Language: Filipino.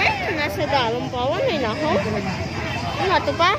Ay, nasa dalong pa. Ano yun ako? Ano ito pa?